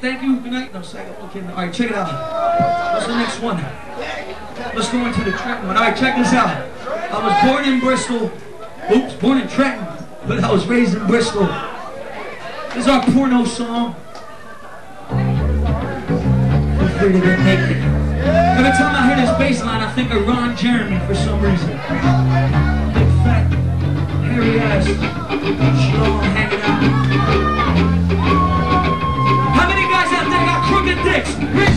Thank you, good night. No, sorry, okay. All right, check it out. What's the next one? Let's go into the Trenton one. All right, check this out. I was born in Bristol. Oops, born in Trenton, but I was raised in Bristol. This is our porno song. Every time I hear this bass line, I think of Ron Jeremy for some reason. Hey!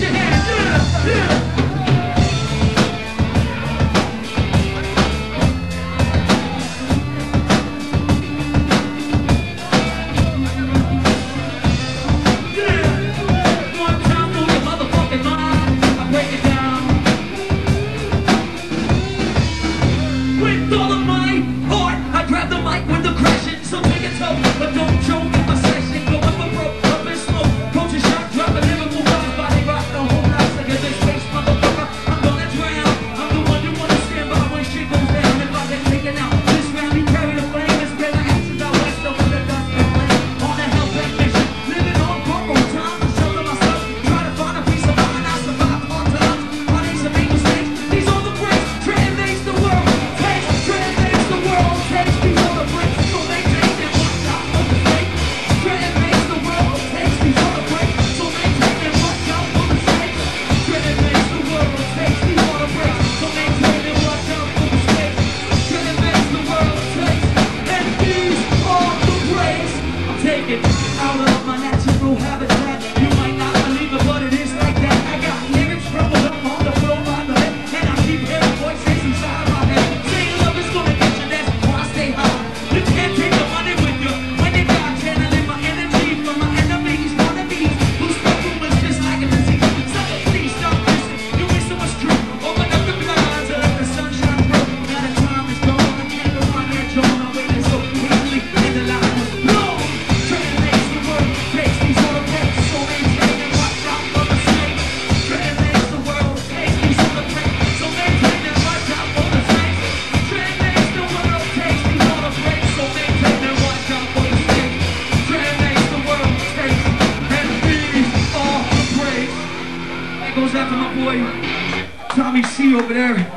taken out of my natural habitat. goes after my boy Tommy C over there.